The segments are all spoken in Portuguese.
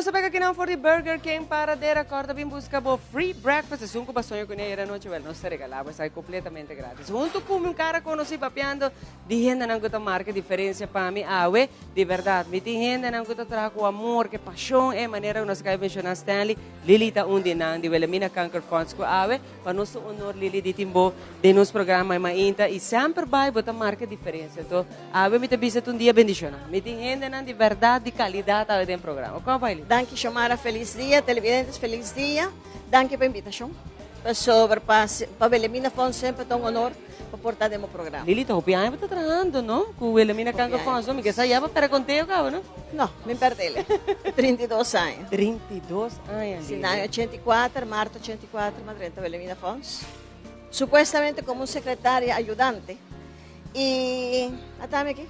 não sabe que não for de Burger King para de acordo bem busca bo free breakfast. Es un cubaçonho que era well, não se regalava, sai completamente grátis. Junto com um cara conheci papiando, de gente não que marca diferença para mim, ah, we, de verdade, me tem gente não que trago amor, que paixão, é maneira que nós queremos mencionar Stanley, Lili tá um de de Wilhelmina Cancer Funds, ko ah, we, para nosso honor Lili de timbo, de nos programa mainta, e sempre vai botar marca diferença. Então, ah, we, me te bisa um dia bendicionar. Me tem gente não de verdade, de qualidade, ao programa. Como vai, Lili? Danke, Xamara, feliz dia, televidentes, feliz dia. Danke pela invitação. Sobre para Belemina foi sempre um honor para portar no programa. Lili, tá hopiando, está trabalhando, não? Com o Belemina Canga Fonso, me que saia para contigo, cabo, não? Não, me perde ele. 32 anos. 32 anos. Sim, 84, março 84, Madrid, Belemina Fons. Supuestamente como um secretária ajudante. E, até aqui.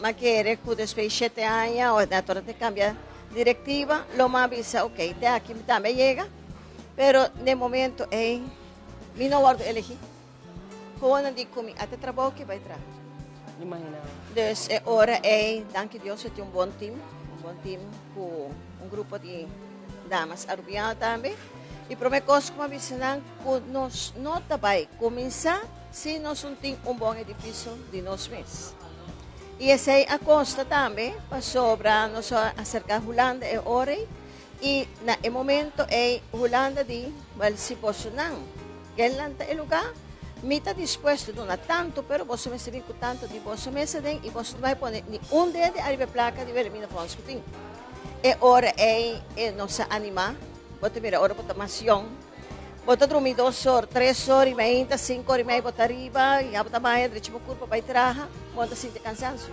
Mas que era que depois de 7 anos, na torre te cambia directiva, lo más avisa, ok, te aquí me llega, pero de momento, hey, mi no guardo elegí. Con el comi, a ah, trabajo que va a entrar. Imaginaba. Entonces, eh, ahora, hey, danke Dios, tengo un buen team, un buen team con un grupo de damas arubianas también. Y promecos como avisan, nos nota, va a comenzar si nos un team, un buen edificio de nos mismos. E essa é a consta também, para sobra nós acerca de Holanda e Ore, e na e momento é Holanda de well, se posso não, que é lugar, me está disposto a donar tanto, pero você me servir tanto de você me cedem e você vai pôr ni um dedo a placa de vermelho fontes que tem. E ora é, é nossa anima, você mira, ora botação, Bota dormir duas horas, três horas e meia, cinco horas e meia, bota arriba, e bota mais, deixa o corpo para trabalhar, bota sentir cansaço.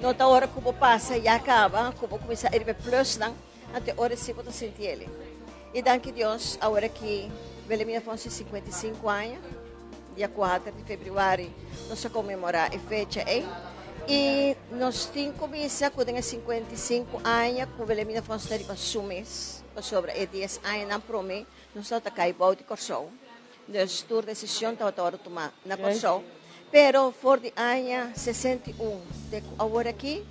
Não tá hora que o passa e acaba, que o começa a ir plus, não, até hora sim bota sentir ele. E danke Deus, a hora que Belemia Afonso 55 anos, dia 4 de fevereiro, nós comemorar a fecha aí. E nós temos começado com 55 anos, com Belemia Afonso teve sumes, sobre 10 anos, não promete, nós estamos aqui de Corsou. Dus tour decisão estava agora tomar na Corsou. Pero for de ano 61, de agora aqui,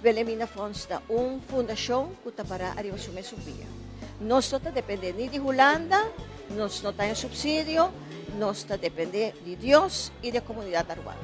Belemina Fonsta, uma fundação que está para arriba sume subia. Nós não dependendo nem de Holanda, nós não temos subsídio, nós está dependendo de Deus e da comunidade urbana.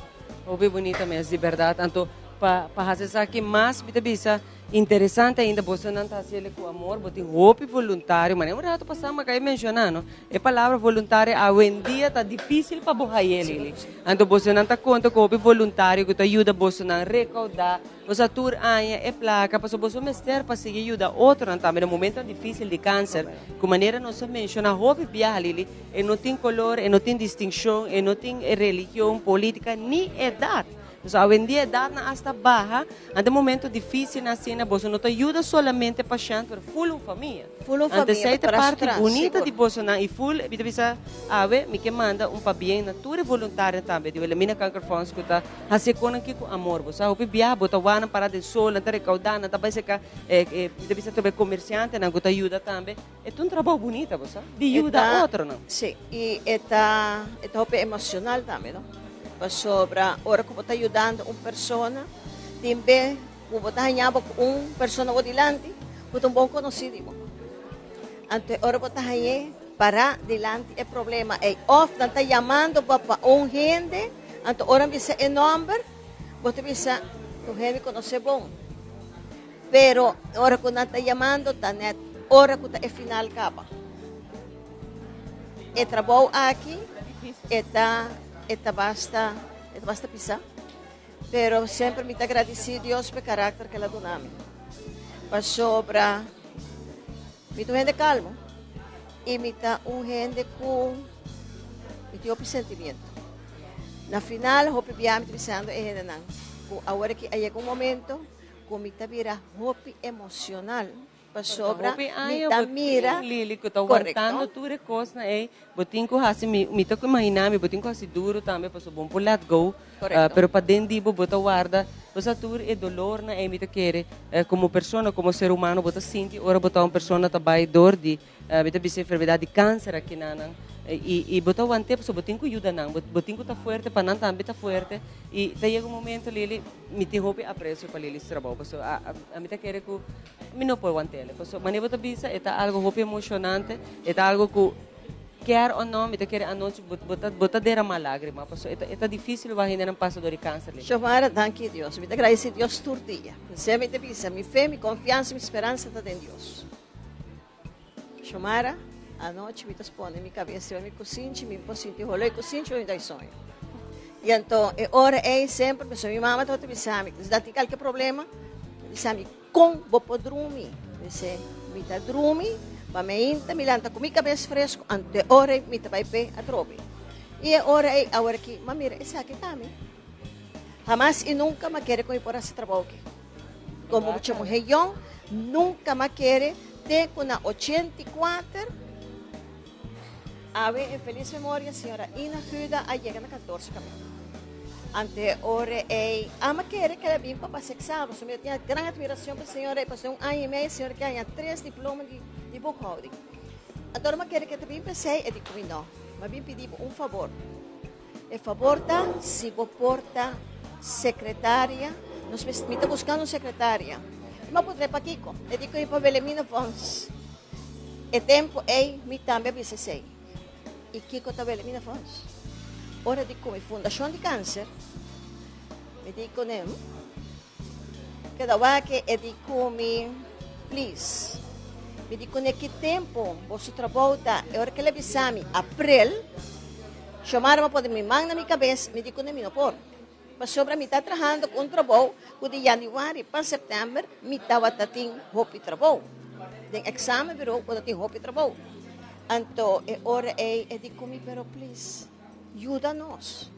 Ouvi bonita mesmo, de verdade. Tanto para fazer aqui mais, bisa interessante ainda, você não está fazendo com amor, você tem roupa voluntário, mas é um rato passar, mas aí mencionando, a palavra voluntário, a dia está difícil para borrar ele. Então você não está conta com roupa voluntário que te ajuda você a recaudar, você tur anha é placa, para você mestre para seguir ajuda outro não também no momento difícil de câncer, com maneira não se menciona roupa viaja ali, e não tem color, e não tem distinção, e não tem religião, política, nem idade. Então, hoje em dia, a na hasta baja, ante momento difícil na cena, você não te ajuda solamente para chantar, full uma família. Full uma família, essa parte bonita de você, e full, vida bisa, ave, me que manda um pabiém natura voluntária também, de Elimina Cancer Funds, que está fazendo aqui com amor, você, o bibia, bota wana para de sol, não está recaudando, está bem que, vida bisa, também comerciante, não te ajuda também. É um trabalho bonito, você, de ajuda outro, não? Sim, e está, está emocional também, não? Sobra. Ora como está ajudando uma pessoa também como está ganhando uma pessoa adiante com um bom conhecido. Ante ora como está para dilante é problema. É off não está chamando para um gente. Ante ora bisa é número você bisa tu gente conhece bom pero ora quando está chamando está net ora quando é final capa. É trabalho aqui está esta basta, esta basta pisar. Pero sempre me agradecido Deus pelo caráter que ela deu a mim. Para sobra, me deu gente calmo e me dá um gente com me deu sentimento. Na final, hope biam pensando é gente não. Que aí um momento, com me hope emocional pasobra mita mira. lili ko tau wartando tu recos na eh botin ko hasi mi mita ko imaginami botin ko hasi duro também paso bom por let go. Uh, pero pa dendi bo bota guarda Você tur e dolor na eh mita querer uh, como pessoa como ser humano bota senti ora bota uma pessoa também dor de uh, mita bisa enfermidade de câncer aqui na E, e botar o ante, so botin ko ajuda não, botin ko tá forte, para não também tá forte. E daí chega um momento ali, me tem roupa a preço para ele trabalho. So, a, a, a mim tá querer que me não pode ante. So, mas eu bisa, é algo roupa emocionante, é algo que quer ou não, me quer anúncio, botar botar derramar lágrima. Porque é, é difícil vai ainda não passa de câncer. Chamara, danke Deus. Me agradecer Deus todo dia. Se me te bisa, minha fé, minha confiança, minha esperança está em Deus. Chamara, me responde minha cabeça, eu me cocinho, me cocinho, rolei cocinho, eu me dá sonho. E então, hora é sempre, pessoa, minha mãe está me dizendo, se tem qualquer problema, dizendo, com vou poder dormir. Disse, me dá dormir, para me inta, me lanta com minha cabeça fresco, ante hora me vai pé a trobe. E hora é, a hora que, mamira, esse aqui também. Jamás e nunca me quer com por esse trabalho aqui. Como muita mulher, nunca me quer ter com a 84 Ave en feliz memoria, señora Ina Huda, a llega na 14 caminho. Ante ore e ama querer que ela vim para passar exame. Eu tinha grande admiração para a senhora, passou um ano e meio, a senhora que tinha três diplomas de, de bookhouding. Agora, eu quero que ela vim passar e digo, não, mas vim pedir um favor. O favor tá, se vou porta secretária, nós me está buscando secretária. Mas poderia para Kiko, eu digo, para Belemina Fons. O tempo é, me também sei e Kiko Tabela mina faz. Ora di come Fundação de Câncer, me dico nem, que da que é di come, please, me dico ne que tempo você trabalha, é hora que ele avisame, april, chamaram para me mão na minha cabeça, me dico nem me não por. Mas sobre mim está trabalhando com trabalho, que de janeiro para setembro, me estava tendo roupa e trabalho. Den exame virou, quando tem roupa e trabalho. Anto, eh, ora e edicumi, eh, eh, pero please, ayúdanos.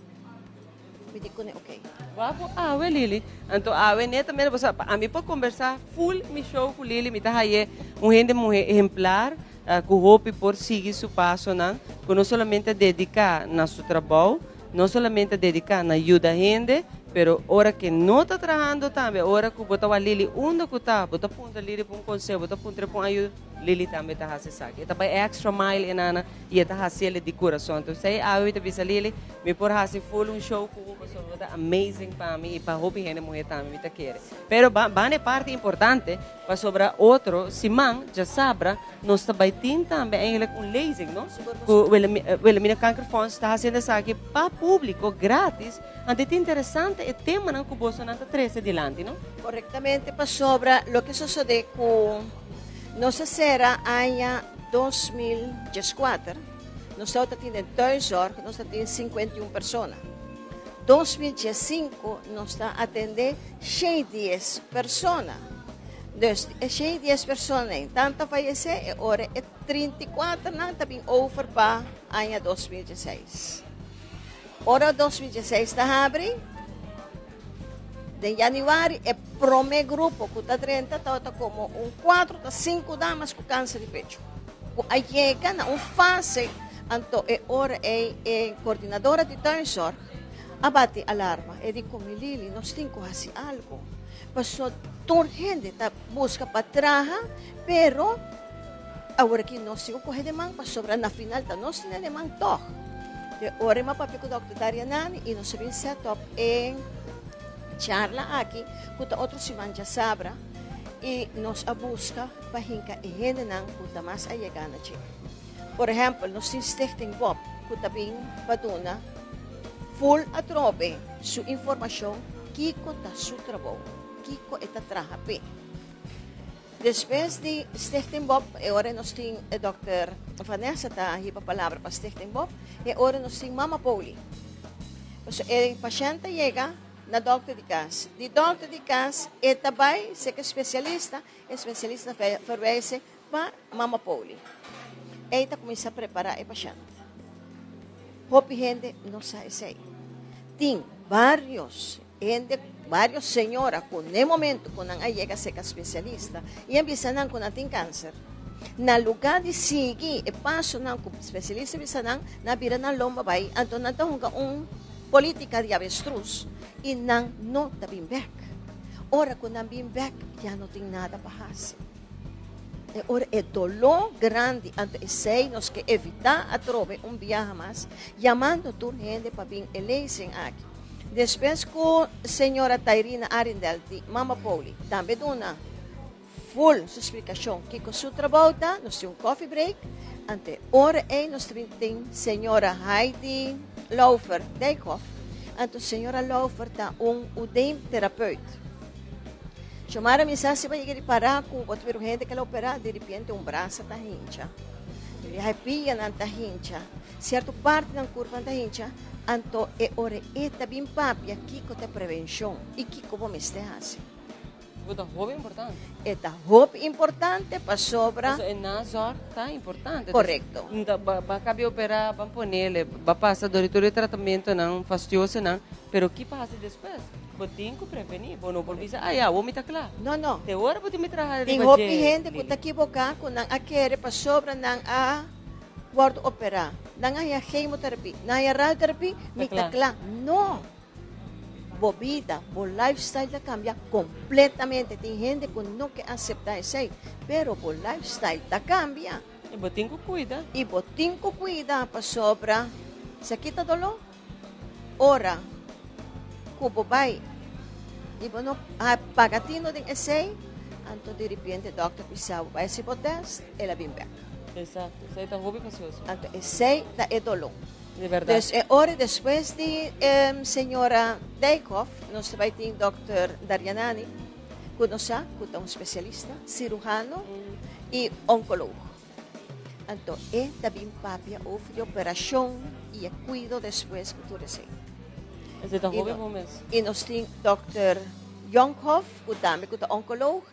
Me dijo, ok. Guapo, ah, we Lili. Anto, ah, we neta, mira, pues, a mí por conversar full mi show con Lili, mi taja ye, un gente mujer ejemplar, ah, que uh, por seguir su paso, ¿no? Que no solamente dedicar a su trabajo, no solamente dedicar a ayuda a gente, pero ahora que no está trabajando también, ahora que botaba Lili, un docutá, botaba punta Lili para un consejo, botaba punta para una ayuda. Lili também está a sa Ita ba extra mile inana e está a ele de coração. Então sei a bisa Lili me por hasi full um show com uma pessoa amazing para mim e para hopi gente mulher também me tá querer. Pero ba bane parte importante para sobre outro simang já sabra nós também tem também eigenlijk um leasing, não? O ele mina kanker fonds está fazendo isso aqui para público grátis. Ante é interessante e tema não que o Bolsonaro está trazendo adiante, não? Correctamente para sobre o que sucede com Nossa será año 2014, nós estamos tendo dois horas, nós temos 51 pessoas. 2015, nós estamos atendendo 110 pessoas. Dus 110 pessoas, tanto falecer, agora é 34, não também over para ano 2016. Ora 2016 está abrindo, de januário é prome grupo que está 30 está como um 4 a 5 damas com câncer de peito. Aí chega na uma fase, então é hora é, é coordenadora de Tansor, abate alarma e digo, Lili, nós temos que fazer algo. Passou toda gente tá busca para trabalhar, pero agora que nós temos que correr de mão para sobrar na final, tá, nós temos de mão. De hora, uma papi com o Dr. Darianani e nós sabemos set up em charla aquí, junto a otros Sivan Sabra, y nos busca Pajinka y Henenang, junto más a Por ejemplo, nos insisten Bob, junto Paduna, full atrobe su información, Kiko está su trabajo, Kiko está trabajando. Después de Stichting Bob, ahora nos tiene el doctor Vanessa, está aquí la palabra para Stichting Bob, y ahora nos tiene Mama Pauli. Entonces, el paciente llega na doctor de casa. De doctor de casa, e também, se é especialista, é especialista na farmácia para mama poli. Ele está começando a preparar o paciente. Hope gente não sabe isso aí. Tem vários, gente, vários senhoras, com no momento, quando a chega a ser especialista, e empiezam com tem câncer. Na lugar de seguir e passo com especialista, empiezam na vira na lomba, vai, então não um política de avestruz e não da bimbek. Ora, quando não bimbek, já não tem nada para fazer. E ora é dolor grande, ante nós que evitar a trove um viaje mais, chamando tu gente para vir eleisen aqui. Depois com a senhora Tairina Arindel, de Mama Pauli, também dona full sua explicação que com seu trabalho nós temos um coffee break, ante nós temos senhora Heidi Laufer Dijkhoff, ante a senhora Laufer tá um UDEM terapeuta. Chamaram me se vai ir parar com o outro gente que ela operar, de repente um braço está hincha. Ele arrepia na tá hincha. Certo parte da curva está hincha. Anto é ore eta bem papia aqui com a prevenção e como me este assim. Puta, job importante. Esta importante para sobra. Entonces, en Nazar está importante. Correcto. Va, a operar, van a ponerle, va a pasar el tratamiento, fastidioso. Pero ¿qué pasa después? Pues tengo prevenir, bueno, por ah, ya, vos me. No, no. Te voy a poder me traer. Tengo gente que está equivocada, que no quiere para sobra, no a guardo operar, no hay quimioterapia, no hay radioterapia, me está claro. No bebida, por lifestyle está cambia completamente. Tem gente que não quer aceitar isso aí, pero por lifestyle está cambia. E botinco cuida. E botinco cuida para sobra. Se quita dolor. Ora, cubo vai. E bueno, ah, pagatino de esse aí. Então, de repente, o doctor pisava, vai se botar, ela vem back. Exato. Isso aí está roubo e pacioso. Então, dolor. De verdad. Eh, ore después de eh, señora Dijkhoff, nos vai ter doctor Daryanani, conosá, que é um especialista, cirujano mm. e oncólogo. Então, e também papia houve operação e cuido depois que tu recebe. Desde dos nove meses. E nos tem Dr. Jonkhoff, que também é oncólogo,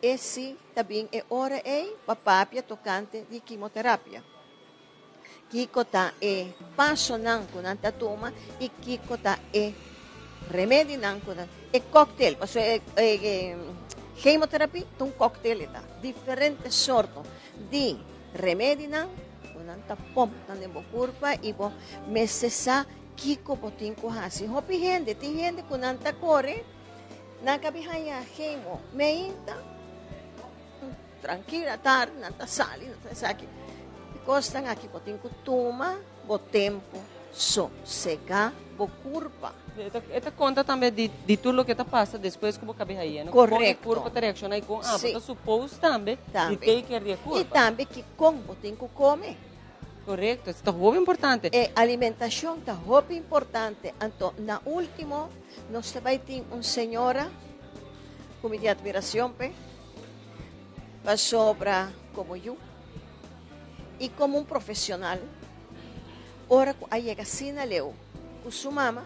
e sim, também é hora e papia tocante de quimioterapia kikota e paso nan kunan tatuma y kikota e remedio nan kunan e cóctel, paso e, e, e hemoterapia tun cóctel eta diferente sorto. Di remedio nan kunan tapom nan de bokurpa y bo mesesa kiko potin kuhasi hopi gente ti gente kunan takore nan kabihaya hemo meinta tranquila tar nan tasali nan tasaki Costa nga ki potin kutuma, bo tempo, so, sega, bo curva. Esta, conta também de, de tudo que está passa depois como cabe aí, não? Correcto. Como curva te reacciona com, ah, porque supôs também de Também. take care de E curva. também que com ku come. Correcto, isso é muito importante. E alimentação tá muito importante. Então, na último, nós também tem uma senhora com minha admiração, pe, para sobra como eu, e como um profissional, ora llega Sinaleu, com sua mama,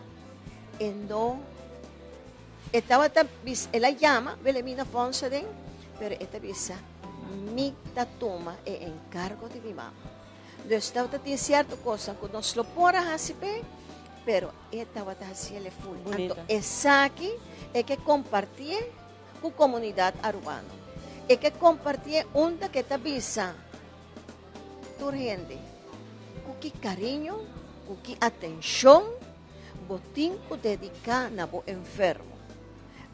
endo estava ela llama Belemina Fonseden, pero esta visa mi toma e encargo de mi mamá. Yo estaba haciendo ciertas cosas que nos lo poras así, pero esta va a hacerle full. Es aquí es que compartir con comunidad arubana. Es que compartir onda que esta visa turgente. Kuki cariño, kuki atención, botín ku dedica na bo enfermo.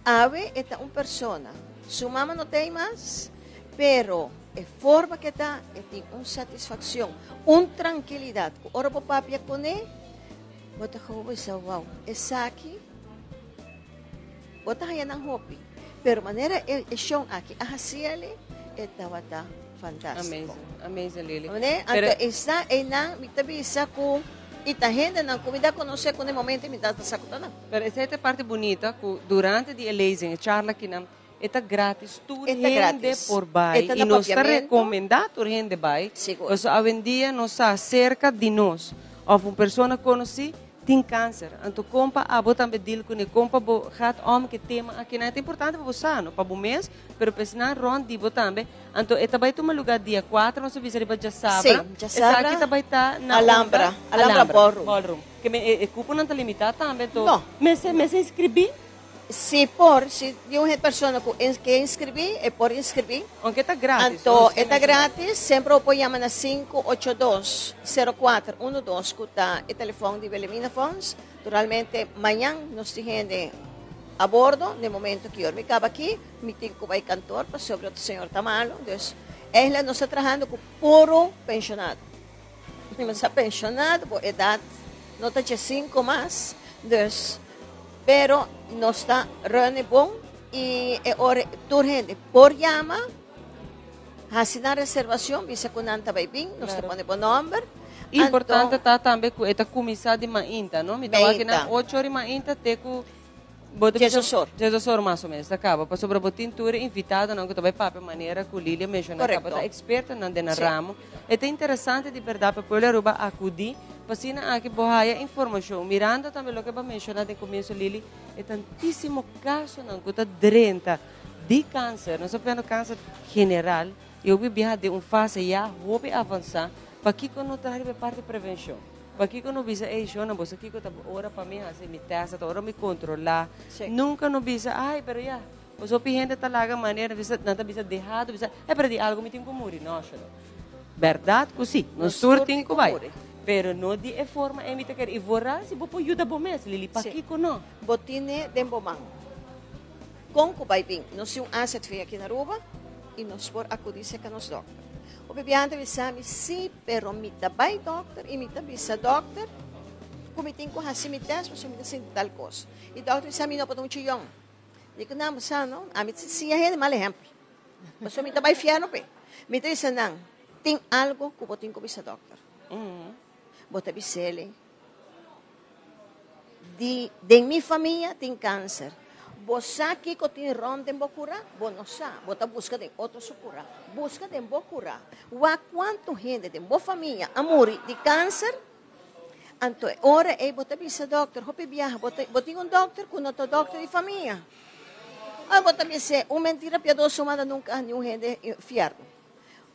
Ave está un persona, su mamá no tem más, pero es forma que está, es una satisfacción, una tranquilidad. Ahora por papia con él, bota joven esa wow, es aquí, bota hayan hopi, pero manera es son aquí, así él, estaba está. Tá fantástico. Amazing, amazing, Lily. Né? Pero- Então, está é na mitabi isa ko itahenda ng comida ko não sei quando momento me dá sa kuta na. Pero essa é a parte bonita, que durante a eleição, charla que não Eta grátis, tu Eta rende grátis. por bai. Eta E nós está recomendado rende. Seguro. Porque hoje em dia nós está cerca de nós. Ou uma pessoa conheci tem câncer. Então, compa, a bo também dil com ele, compa, bo hat om que tema aqui não é importante para você, não para o mês, pero pesna ron di bo também. Então, eta vai tomar lugar dia 4, nós vamos ver já sabra. Sim, já sabra. Essa aqui também tá na Alhambra, Alhambra Ballroom. Ballroom. Que me, e cupo não está limitado também. Então, Não. Me se inscrevi, Si por, si de una persona que inscribí, es por inscribir. Aunque está gratis. Entonces, está gratis, siempre puedo llamar a 582-0412, que está el teléfono de Belemina Fons. Naturalmente, mañana nos tienen a bordo, de momento que yo me acaba aquí, mi tico va a cantor, para pues, sobre otro señor Tamalo. Entonces, ella nos está trabajando con puro pensionado. Está pensionado por edad, no te nota 5 más. Entonces, pero no está Rönebon y eh, Turgente por llama, hacen la reservación, dice con Anta Baibín, no se pone por nombre. Importante está también esta comisa de Mainta, ¿no? Me estaba aquí 8 horas de Mainta, tengo. Com Bota Jesus Sor. Jesus Sor, mais ou menos, acaba. Para sobre a tintura invitada, não que também para maneira Lília mencionou, Correcto. acaba, tá experta na dena ramo. É até interessante de verdade para o Aruba acudir, para assim aqui bohaia informação. Miranda também o que vai mencionar no começo, Lili, é tantíssimo caso não que está drenta de câncer, não só apenas câncer general, eu vi de um fase já, houve avançar, para que não traga parte de prevenção. Para que não bisa, ei, Shona, você aqui que tá ora para mim, assim, me testa, ora me controlar. Sim. Nunca não bisa, ai, pero ya, os opiniões talaga maneira, bisa, nada bisa derrado, bisa, é para di algo me tem que morrer, não, Shona. Verdade, non Non surti surti in vai. Pero no di e forma e mi te quer i vorrà si può aiuta bo mes, lili pa Sì. kiko no. botine de bomang. Com o baibing, nós temos um asset feio aqui na Aruba e nós por acudir com nos doctor. Obibijante bi sami si, pero mita by doctor y mita doctor. Kumiting ko hasi mitas, mas mita sin tal cosa. Y doctor bisa mi no potong chuyong. Digo na musa no, amit si siya mal ejemplo. Pues, mas mita by fiano pe. Pues. Mita bisa nan, ting algo doctor. Di, de mi familia, cáncer Bosá que cotin ronda en Bocurá, bonosá, bota busca de otro sucurá, busca de Bocurá. Gua cuánto gente de bo familia a morir de cáncer. Anto, ora e eh, bota bisa doctor, hopi viaja, bota, bota un doctor con otro doctor de familia. Ah, bota bisa, un mentira piadoso manda nunca ni un gente infierno.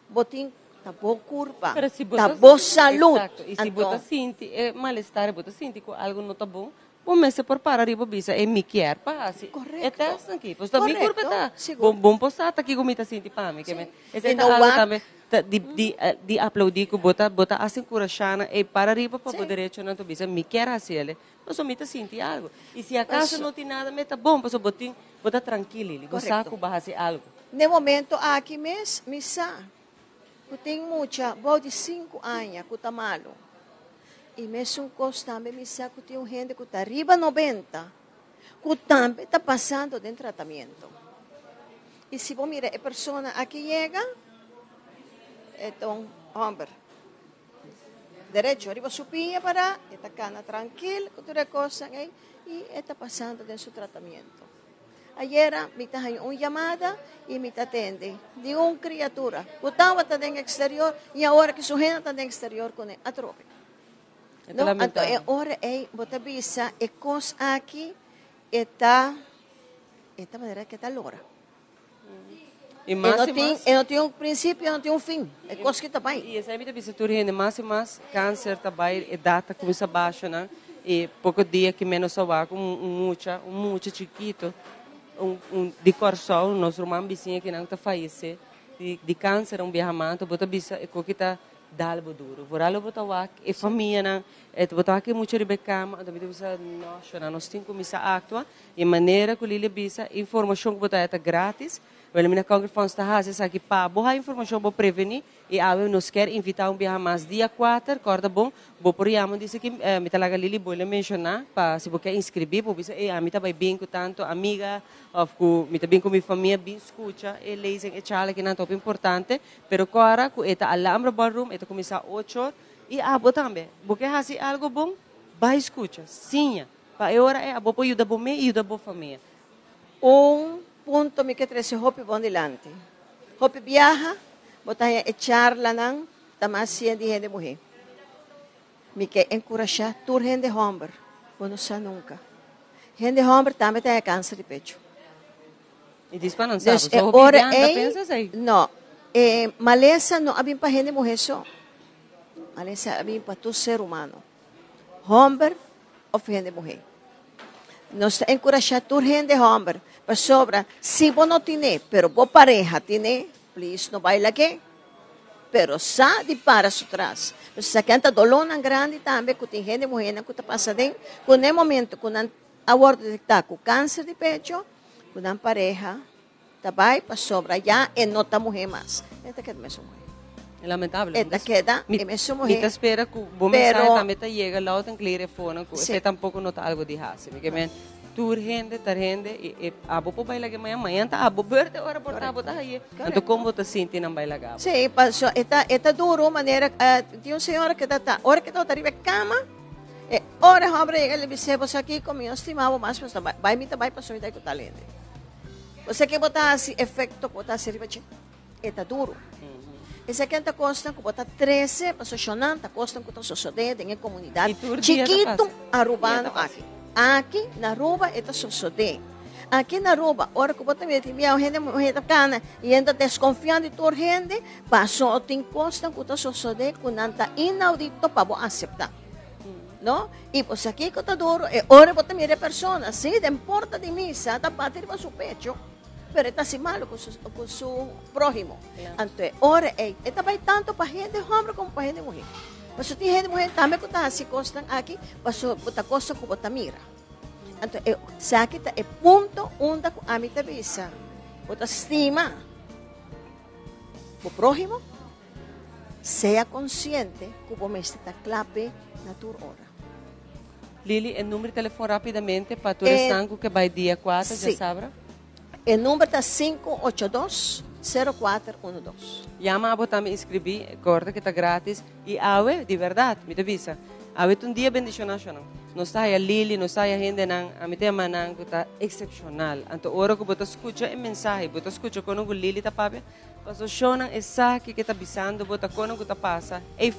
Botín Tapo curva, Pero si botas, tapo salud. Exacto. E se então, botas sinte, eh, é malestar, botas sinte, algo não tá bom, O mese por para riba bisa e mi quer pa assim. Correcto. E testa também Correcto. curva tá. Seguro. Bom bom postar tá aqui gumita sinti pa mi que me. Sim. Esse E algo WhatsApp- também tá, di di eh, di aplaudir ko bota bota assim curachana e para riba para Sim. poder direito não tu bisa mi quer assim ele. Pois só mita sinti algo. E se acaso não tem nada, meta bom, pois botin bota tranquilo, ele. Gostar com bahasi algo. No momento, aqui mes, misa, eu tenho muita, vou de cinco anos, que está malo. imesun costambe mi saco tiene gente que está arriba 90, que está pasando de tratamiento. Y si vos mira, la persona aquí llega, eh, es un hombre. Derecho, arriba su pilla para, esta cana tranquila, otra cosa, ¿eh? y está pasando de su tratamiento. Ayer me está una llamada y me atende. Digo, una criatura, que estaba en exterior y ahora que su gente está en exterior con él, atropella. É Não, então, lamentável. é hora é, bota bisa, é coisa aqui, está, esta maneira que está lora. E E mais não e tem, mais. e não tem um princípio, e não tem um fim. É coisa que está bem. E essa vida bisa tur rende mais e mais câncer também e data começa baixa, né? E pouco dia que menos com um mucha, um mucha chiquito, um, um de nosso irmão vizinho que não está falece de, de câncer, um viajamento, bota bisa e que dalbo duro. Voralo bota wak e família, né? E bota wak muito de becama, então bisa nossa, nós temos que começar a actuar e maneira que ele bisa informação que bota é grátis. Well, mina congregação está a fazer aqui para boa informação para prevenir e a nos quer invitar um dia mais dia 4, corda bom, vou por aí, disse que eh, me talaga lili boa mencionar para se você quer inscrever, vou dizer, eh, a mim também bem com tanto amiga, of com me também com minha família bem escuta, e lezen e chala que não é top importante, pero agora com eta alambra ballroom, eta começar 8 e a boa também, você fazer algo bom, vai escuta, sim, para agora é a boa ajuda bom me e ajuda boa família. Um punto mi que trece hopi bondilante. Hopi viaja, botas echar lanan, tamás cien dijen de mujer. Mi que encorajar tur gente hombre, vos no sa nunca. Gente hombre también tiene cáncer de pecho. Y disparan, ¿sabes? Ahora, ¿piensas ahí? No, eh, maleza no había para gente mujer só. Maleza había para todo ser humano. Hombre o gente mujer nos encorajar urgente hombre, para sobra, si vos no tiene, pero vos pareja tiene, please no baila que, pero sa de para su atrás. O sea, que anta dolona grande también, que tiene gente mujer que está pasando, con el momento, con el aborto de taco, cáncer de pecho, con la pareja, está pues para sobra ya en nota mujer más. Esta que me mujer. Morrer. É lamentável. Esta queda, Mi- e mesmo Mita morrer. espera que Pero- mensaje também tá chega lá tem telefone que Sim. você tampouco nota algo de hase porque men tur gente tar gente e, e abo po baila que amanhã amanhã tá abo verde hora por tá botar aí então como tá sinti não baila gabo Sí, pasó. Está, está duro, maneira. Uh, de um senhor que está, hora que está arriba cama, eh, hora hombre llega e dice, você aqui com meu estimado, mas mas vai, vai me vai passou me daí com talento. Você que botar assim, efeito, botar assim, arriba, está duro. Esse Ezequiel pues, está costan que bota 13, pasó Shonan, está costan que está sosodé, tenía comunidad. Chiquito, arubano aquí. Aquí, na ruba, está sosodé. Aquí na Aruba, ahora que vos bota mi timia, gente mujer cana, y anda desconfiando de tu gente, pasó, te encostan que está sosodé, con anta inaudito para vos aceptar. ¿no? Y pues aquí contador, eh, ore pues, por mire personas, sí, de importa de misa, tapatir para su pecho pero está así malo con su, con su prójimo. Claro. Entonces, ahora, eh, esta va tanto para gente hombre como para gente mujer. Pues tem gente mujer também que está assim, costan aqui, mas está costa que você mira. Então, eh, sabe que é ponto onde a te visa. Você estima o prójimo, seja consciente que você está clave na tua hora. Lili o número de telefone rapidamente para tu É- restango que vai dia 4 Sim. já sabe el número está 582 0412. Llama a también inscribí, corta que está gratis. Y ave, de verdad, me te avisa. Ave un día bendición No está a Lili, no está a gente, nan, a mi tema nan, que está excepcional. Anto ahora que vos escucha el mensaje, vos escucha con un Lili está papi, pasó Shonan es saque que está avisando, vos con un que está pasa. Y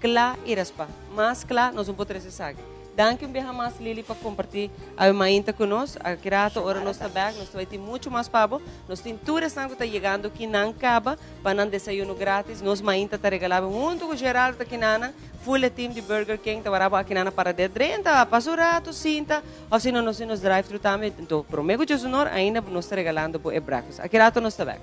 cla y raspa. Más cla, no son por tres saque. Danke um beijo mais, Lili, para compartilhar a mainta conosco. A grato, ora nós está back, nós vai ter muito mais pabo. Nós temos tudo que está chegando que não acaba, para não desayuno grátis. Nós mainta está regalando junto com o Geraldo aqui nana, full team de Burger King, varaba aqui nana para de 30, passo rato, cinta, ou se não, nós nos drive-thru também. Então, promego de sonor, ainda nós está regalando e bracos. A grato nós está back.